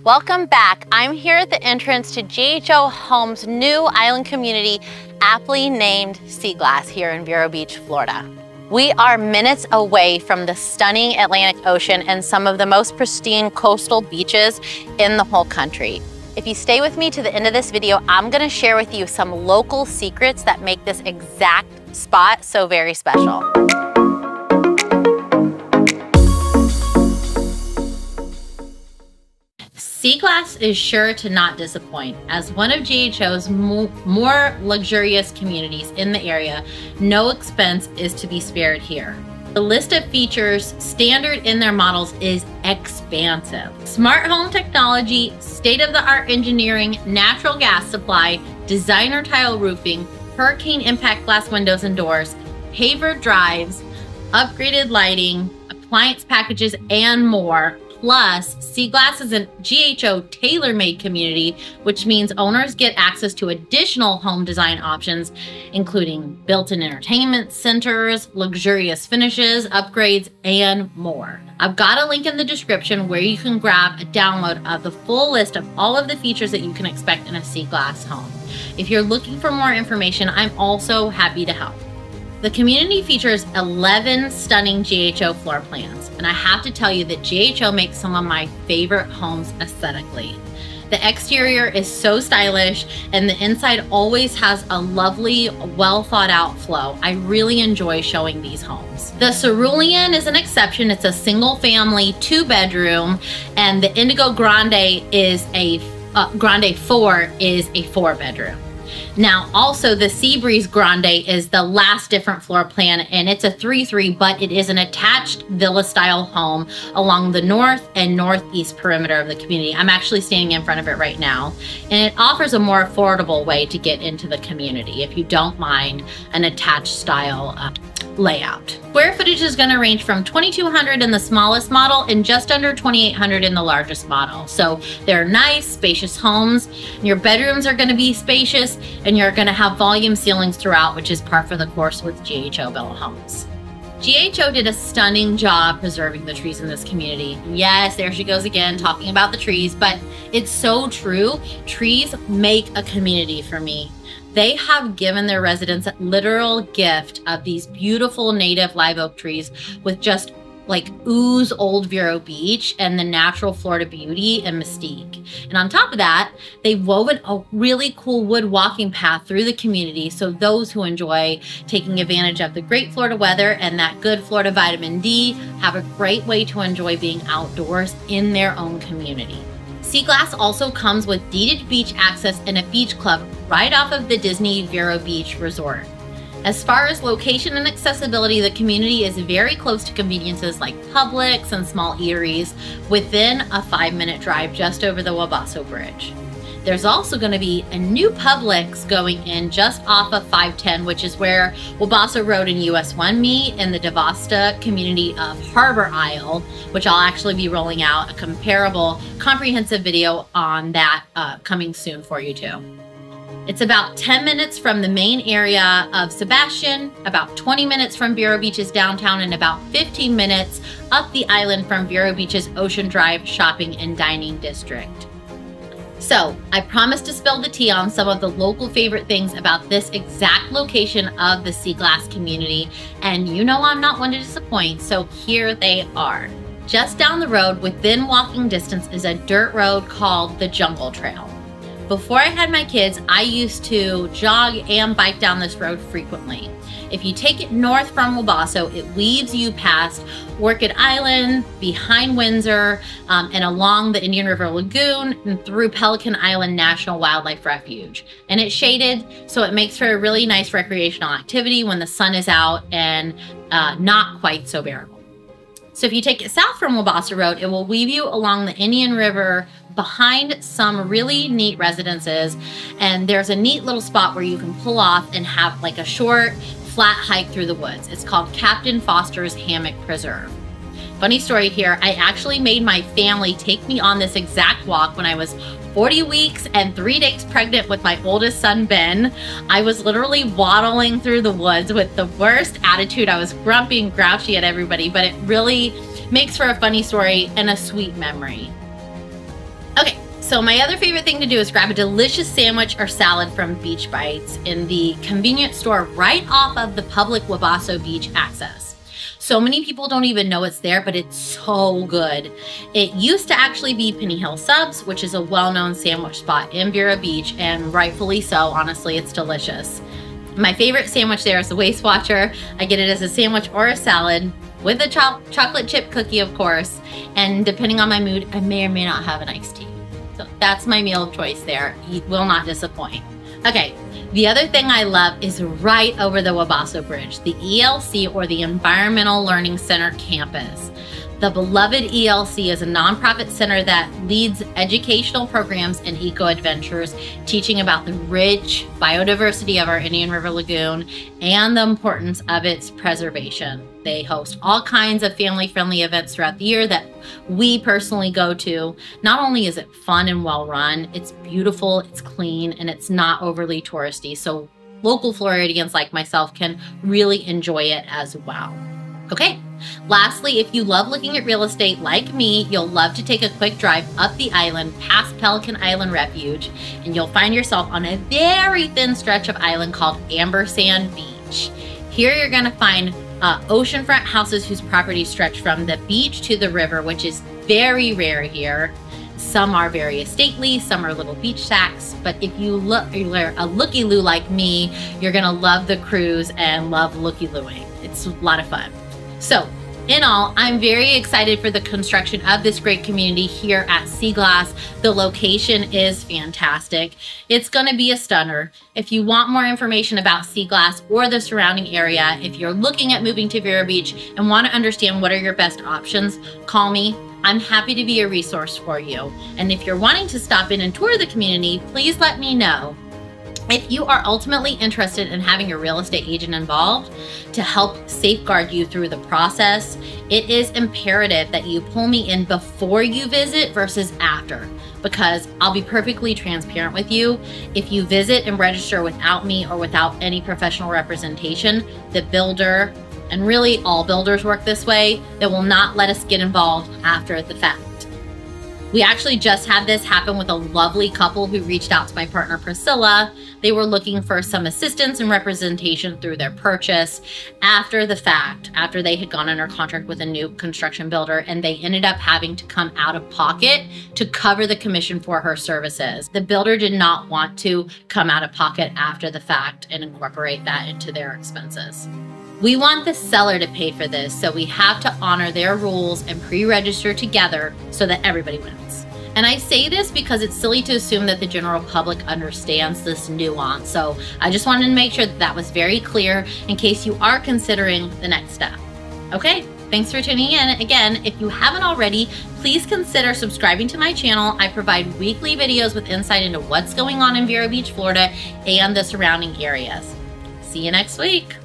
Welcome back. I'm here at the entrance to GHO Homes' new island community, aptly named Seaglass here in Vero Beach, Florida. We are minutes away from the stunning Atlantic Ocean and some of the most pristine coastal beaches in the whole country. If you stay with me to the end of this video, I'm gonna share with you some local secrets that make this exact spot so very special. Seaglass is sure to not disappoint. As one of GHO's mo more luxurious communities in the area, no expense is to be spared here. The list of features standard in their models is expansive. Smart home technology, state-of-the-art engineering, natural gas supply, designer tile roofing, hurricane impact glass windows and doors, paver drives, upgraded lighting, appliance packages, and more Plus, Seaglass is a GHO tailor made community, which means owners get access to additional home design options, including built in entertainment centers, luxurious finishes, upgrades, and more. I've got a link in the description where you can grab a download of the full list of all of the features that you can expect in a Seaglass home. If you're looking for more information, I'm also happy to help. The community features 11 stunning GHO floor plans, and I have to tell you that GHO makes some of my favorite homes aesthetically. The exterior is so stylish, and the inside always has a lovely, well thought out flow. I really enjoy showing these homes. The Cerulean is an exception. It's a single family, two bedroom, and the Indigo Grande is a uh, Grande 4 is a four bedroom. Now, also the Seabreeze Grande is the last different floor plan and it's a 3-3, but it is an attached villa style home along the north and northeast perimeter of the community. I'm actually standing in front of it right now. And it offers a more affordable way to get into the community if you don't mind an attached style uh, layout. Square footage is going to range from 2200 in the smallest model and just under 2800 in the largest model. So they're nice, spacious homes. Your bedrooms are going to be spacious and you're going to have volume ceilings throughout, which is par for the course with GHO Villa Homes. GHO did a stunning job preserving the trees in this community. Yes, there she goes again talking about the trees, but it's so true. Trees make a community for me. They have given their residents a literal gift of these beautiful native live oak trees with just like ooze old Vero Beach and the natural Florida beauty and mystique. And on top of that, they've woven a really cool wood walking path through the community so those who enjoy taking advantage of the great Florida weather and that good Florida vitamin D have a great way to enjoy being outdoors in their own community. Seaglass also comes with deeded beach access and a beach club right off of the Disney Vero Beach Resort. As far as location and accessibility, the community is very close to conveniences like Publix and small eateries within a five minute drive just over the Wabasso Bridge. There's also going to be a new Publix going in just off of 510, which is where Wabasso Road and US 1 meet in the Devasta community of Harbor Isle, which I'll actually be rolling out a comparable comprehensive video on that uh, coming soon for you too. It's about 10 minutes from the main area of Sebastian, about 20 minutes from Vero Beach's downtown, and about 15 minutes up the island from Vero Beach's Ocean Drive shopping and dining district. So, I promised to spill the tea on some of the local favorite things about this exact location of the Seaglass community, and you know I'm not one to disappoint, so here they are. Just down the road, within walking distance, is a dirt road called the Jungle Trail. Before I had my kids, I used to jog and bike down this road frequently. If you take it north from Wabasso, it weaves you past Orchid Island, behind Windsor, um, and along the Indian River Lagoon and through Pelican Island National Wildlife Refuge. And it's shaded, so it makes for a really nice recreational activity when the sun is out and uh, not quite so bearable. So if you take it south from Wabasso Road, it will weave you along the Indian River behind some really neat residences. And there's a neat little spot where you can pull off and have like a short, flat hike through the woods. It's called Captain Forster's Hammock Preserve. Funny story here, I actually made my family take me on this exact walk when I was 40 weeks and three days pregnant with my oldest son, Ben. I was literally waddling through the woods with the worst attitude. I was grumpy and grouchy at everybody, but it really makes for a funny story and a sweet memory. Okay, So my other favorite thing to do is grab a delicious sandwich or salad from Beach Bites in the convenience store right off of the public Wabasso Beach access. So many people don't even know it's there, but it's so good. It used to actually be Penny Hill Subs, which is a well-known sandwich spot in Vero Beach, and rightfully so, honestly, it's delicious. My favorite sandwich there is the Waist Watcher. I get it as a sandwich or a salad with a cho chocolate chip cookie, of course. And depending on my mood, I may or may not have an iced tea. So that's my meal of choice there. It will not disappoint. Okay, the other thing I love is right over the Wabasso Bridge, the ELC or the Environmental Learning Center campus. The beloved ELC is a nonprofit center that leads educational programs and eco adventures, teaching about the rich biodiversity of our Indian River Lagoon and the importance of its preservation. They host all kinds of family friendly events throughout the year that we personally go to. Not only is it fun and well run, it's beautiful, it's clean, and it's not overly touristy. So local Floridians like myself can really enjoy it as well. Okay, lastly, if you love looking at real estate like me, you'll love to take a quick drive up the island past Pelican Island Refuge, and you'll find yourself on a very thin stretch of island called Ambersand Beach. Here you're going to find uh, oceanfront houses whose properties stretch from the beach to the river, which is very rare here. Some are very stately, some are little beach shacks, but if you look, you're a looky-loo like me, you're gonna love the cruise and love looky-looing. It's a lot of fun. So in all, I'm very excited for the construction of this great community here at Seaglass. The location is fantastic. It's going to be a stunner. If you want more information about Seaglass or the surrounding area, if you're looking at moving to Vero Beach and want to understand what are your best options, call me. I'm happy to be a resource for you. And if you're wanting to stop in and tour the community, please let me know. If you are ultimately interested in having a real estate agent involved to help safeguard you through the process, it is imperative that you pull me in before you visit versus after because I'll be perfectly transparent with you. If you visit and register without me or without any professional representation, the builder, and really all builders work this way, they will not let us get involved after the fact. We actually just had this happen with a lovely couple who reached out to my partner Priscilla. They were looking for some assistance and representation through their purchase after the fact, after they had gone under contract with a new construction builder, and they ended up having to come out of pocket to cover the commission for her services. The builder did not want to come out of pocket after the fact and incorporate that into their expenses. We want the seller to pay for this, so we have to honor their rules and pre-register together so that everybody wins. And I say this because it's silly to assume that the general public understands this nuance. So I just wanted to make sure that that was very clear in case you are considering the next step. Okay, thanks for tuning in. Again, if you haven't already, please consider subscribing to my channel. I provide weekly videos with insight into what's going on in Vero Beach, Florida and the surrounding areas. See you next week.